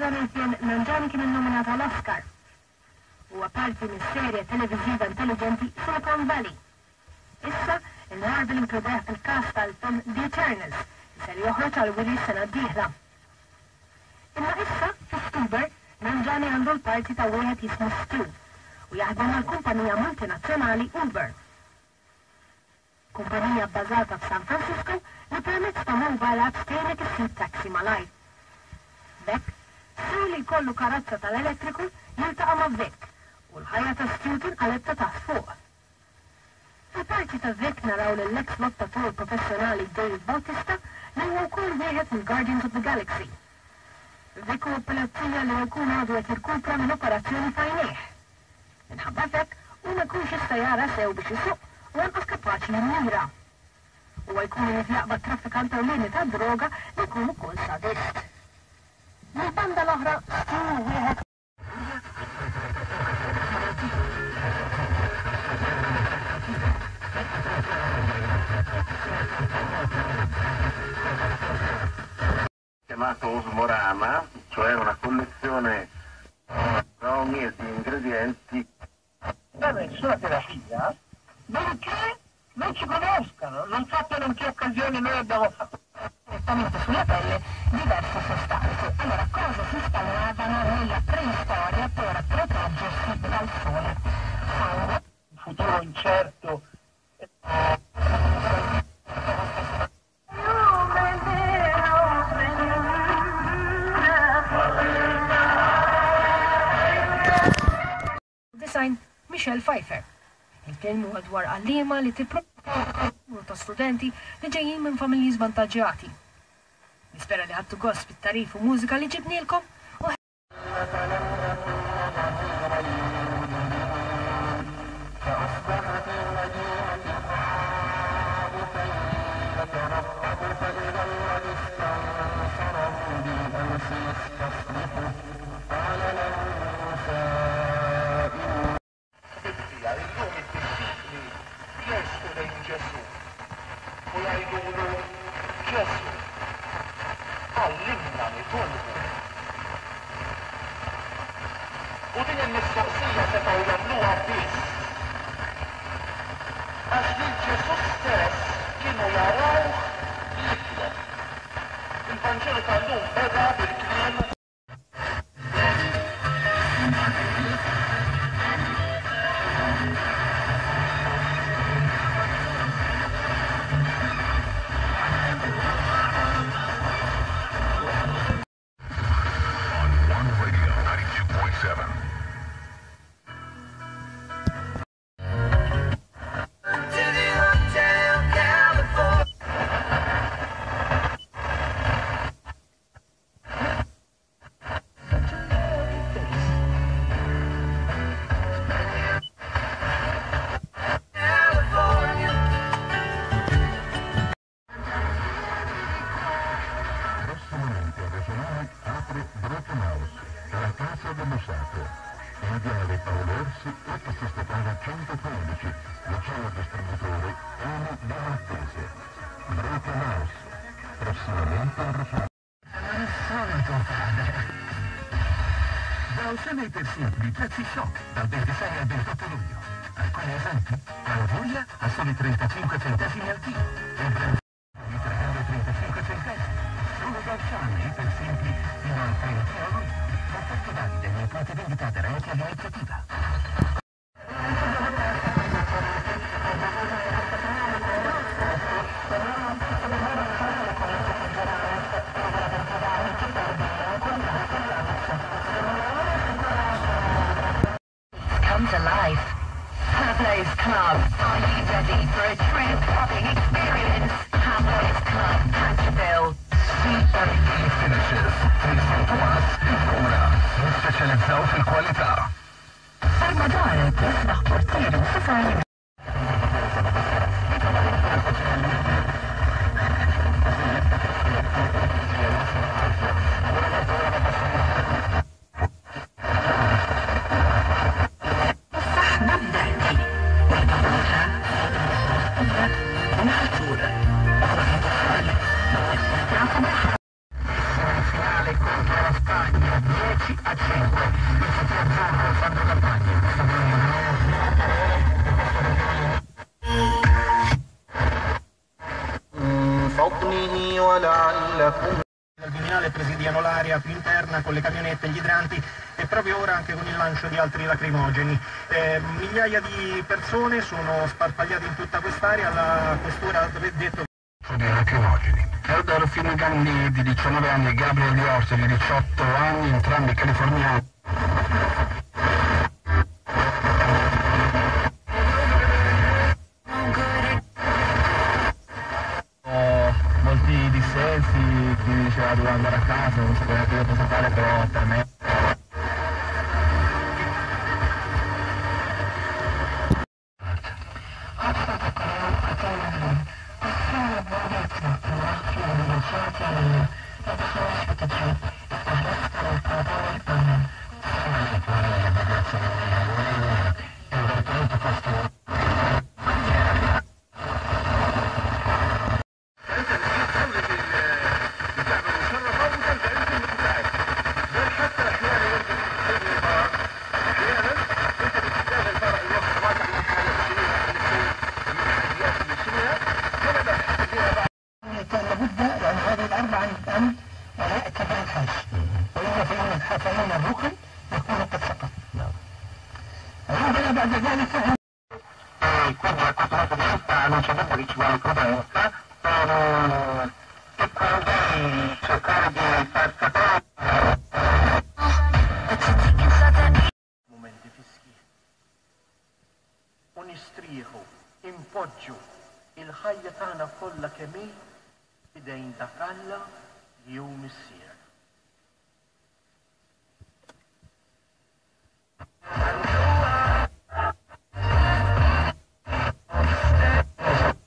dan il-film Nanġani kien nominat għal-Oscar. Huwa parti mis-serja televiziva intelligenti Silicon Valley. Issa, il-Marvel inkludeħ fil-kast tal-film The Eternals, ser joħroġ għal wili sena d-dieħla. Imma issa, f'Oktuber, Nanġani għandu l-parti ta' wieħed jismu Stu u jaħdem għal-kumpanija multinazzjonali Uber. Kumpanija bbażata f'San Francisco li permezz ta' mobile apps tgħinek issib taxi malaj. Bekk, Su li kollu karazza tal-elettriku jiltaqa' ma' vekk u l-ħajja ta' Stutin għaletta ta' fuq. Fil-parti ta' vekk naraw l-ex lottatur professjonali David Bautista li huwa wkoll wieħed mill Guardians of the Galaxy. Vekk u palazzija li jkun għadu qed jirkupra minn operazzjoni fajnieħ. Minħabba vekk u ma jkunx jista' jara sew biex isuq u anqas kapaċi jimmira. U jkun jaqbad traffikant ewlieni ta' droga li jkun ukoll sadist. Mill-banda l-oħra, wieħed chiamato Osmorama, cioè una collezione di aromi e di ingredienti. Vabbè, sulla terapia, benché non ci conoscano, non sappiano in che occasione noi abbiamo fatto direttamente sulla pelle diverse sostanze. Allora, cosa si spallavano nella preistoria per proteggersi dal sole? Sangue, un futuro incerto. Design Michelle Pfeiffer. Il-film huwa dwar għallima li tipproponu ta' studenti li ġejjin minn familji żvantaġġjati. Nispera li ħattu gost bit-tarif u mużika li ġibnilkom. U Vamos, vamos. Viale Paolo Orsi, Autopista Statale 115, vicino distributore Eno delle Attese. Broken House, prossimamente a Regionale. Da Oceana Ipersimpli, prezzi shock, dal 26 al 28 luglio. Alcuni esempi, Paola a soli 35 centesimi al chilo. E di 335 centesimi. Solo da Oceana Ipersimpli fino al 30 luglio. castellani delle contabilità della rete Club. Are you ready for a trip, popping experience? Pablo's Club, Asheville. See finishes. Please come to us لسه تلزقوا في الكواليتار المدارج يسبق مرتين صفر interna con le camionette gli idranti e proprio ora anche con il lancio di altri lacrimogeni. Eh, migliaia di persone sono sparpagliate in tutta quest'area, la questura ha detto dei lacrimogeni. Theodore Finnegan di 19 anni e Gabriel Di Orso di 18 anni, entrambi californiani. Thank you. نpoġġu il-ħajja tagħna kollha kemm hi idejn dak Alla li hu missier.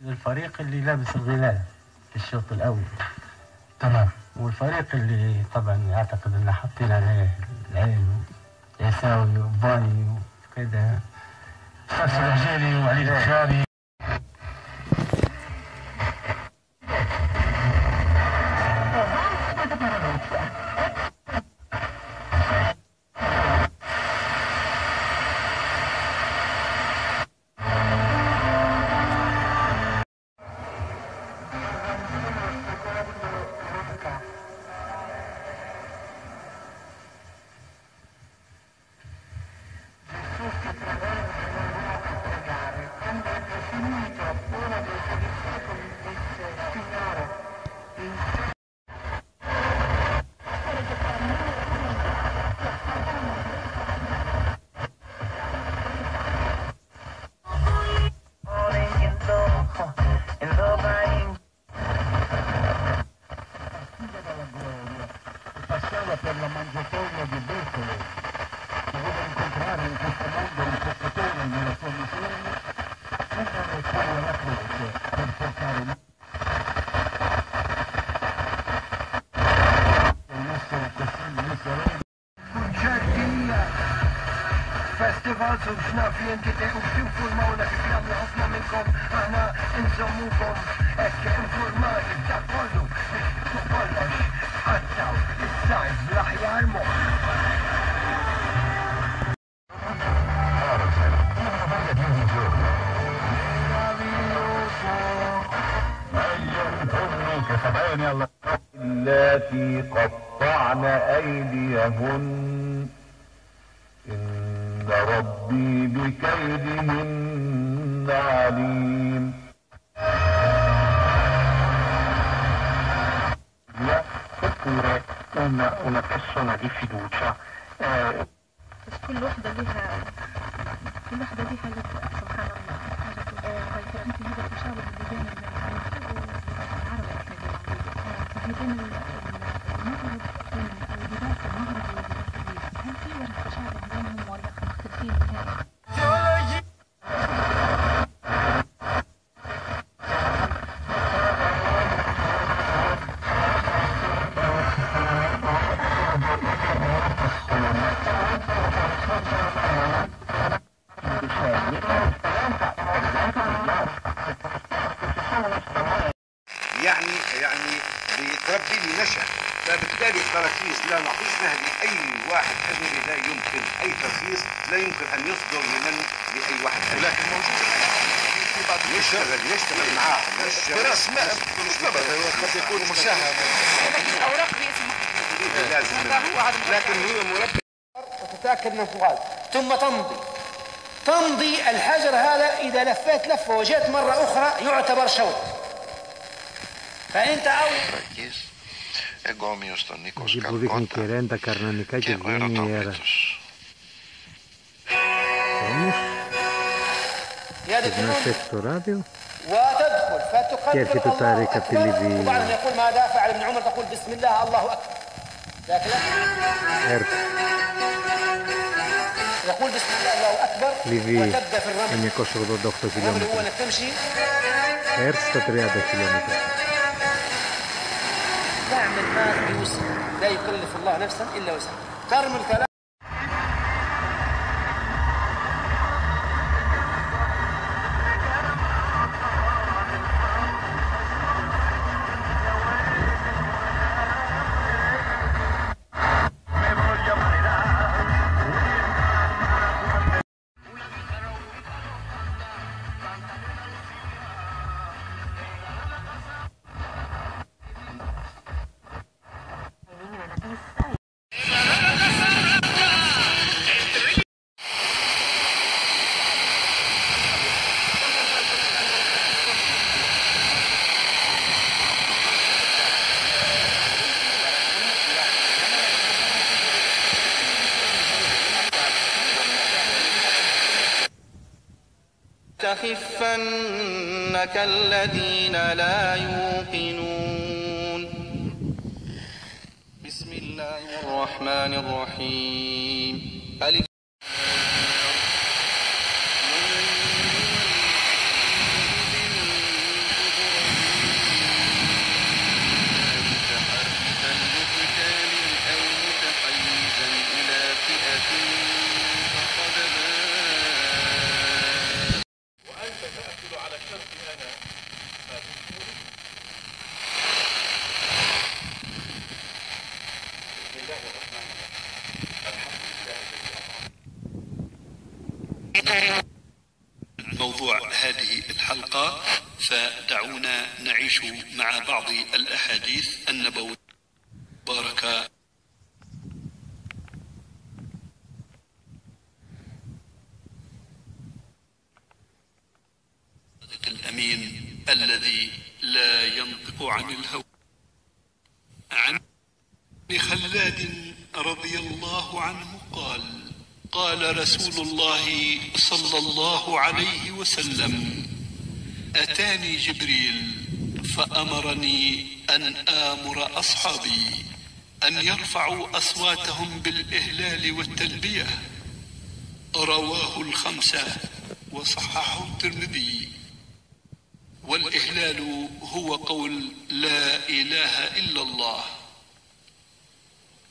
الفريق اللي لابس الظلال في الشوط الأول. تمام. والفريق اللي طبعا أعتقد ان حاطين عليه العين يساوي وباني وكذا. فاس الرجالي وعلي الخشاري اختفاص وشنافين كتير وشوفوا المولى كلام لحفنا منكم أنا انزموكم اكي انفورمات تقولوا تقولوش حتى السايد لحيا المخ التي قطعن أيديهن ربي بكيدهن عليم. Oppure una, una persona di fiducia eh, كل واحدة لها كل واحدة لها سبحان الله انت هذا التشابه اللي بين العرب بين يعني يعني بتربي لي نشأ فبالتالي التراخيص لا نعطيش لها لأي واحد أجنبي لا يمكن. أي ترخيص لا يمكن أن يصدر لمن؟ لأي واحد أجنبي لكن موجود. في بعض يشتغل يشتغل. معاهم مش براس مال مش قد يكون مساهم الأوراق باسم لازم. لكن هو مربي. وتتأكد من السؤال ثم تمضي. تمضي الحجر هذا إذا لفيت لفة وجيت مرة أخرى يعتبر شوط Θρακής, εγκόμιος τον Νίκος που δείχνει και ρέντα καρνανικά και, και βγαίνει η αέρα. Περνά σεφ το ράδιο. Και έρχεται το Τάρικ από τη Λιβύη. Έρκ. Λιβύη, 988 χιλιόμετρα. Έρκ στα 30 χιλιόμετρα. تعمل ما بوسع لا يكلف الله نفسا إلا وسعها. ترمي ثلاث تخفنك الذين لا يوقنون. بسم الله الرحمن الرحيم. نعيش مع بعض الأحاديث النبوية. بارك. الأمين الذي لا ينطق عن الهوى. عن خلاد رضي الله عنه قال قال رسول الله صلى الله عليه وسلم أتاني جبريل فأمرني أن آمر أصحابي أن يرفعوا أصواتهم بالإهلال والتلبية. رواه الخمسة وصححه الترمذي. والإهلال هو قول لا إله إلا الله.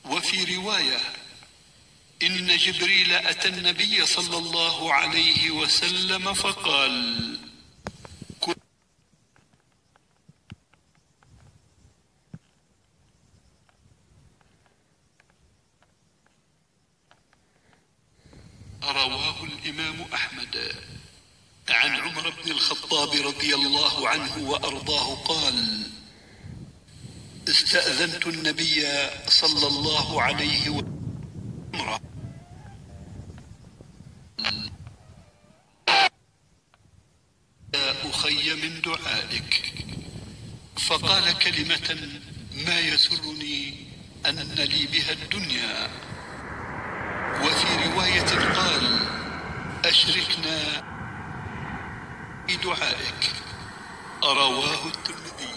وفي رواية إن جبريل أتى النبي صلى الله عليه وسلم فقال كل رواه الإمام أحمد عن عمر بن الخطاب رضي الله عنه وأرضاه قال استأذنت النبي صلى الله عليه وسلم أخي من دعائك. فقال كلمة ما يسرني أن لي بها الدنيا. وفي رواية قال أشركنا في دعائك رواه الترمذي.